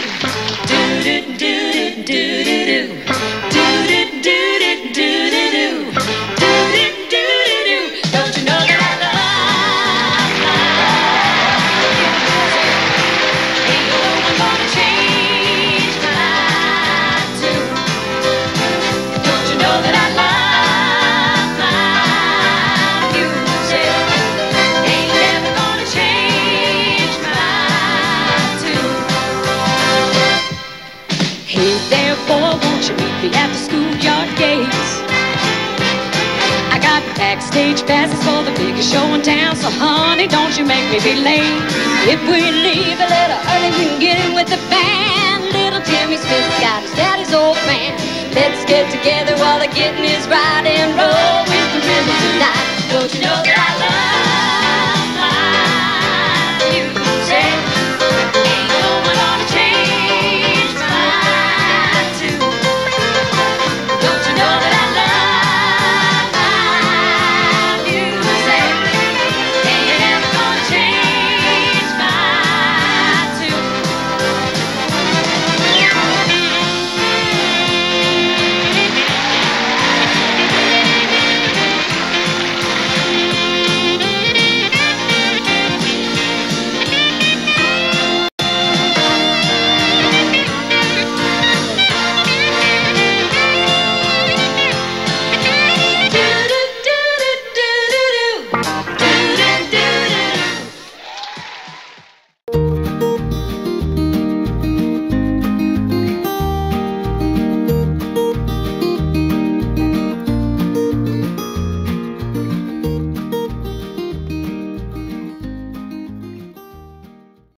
Thank you. Backstage passes for the biggest show in town. So honey, don't you make me be late. If we leave a little early, we can get in with the band. Little Jimmy Smith's got his daddy's old man. Let's get together while the getting is right and roll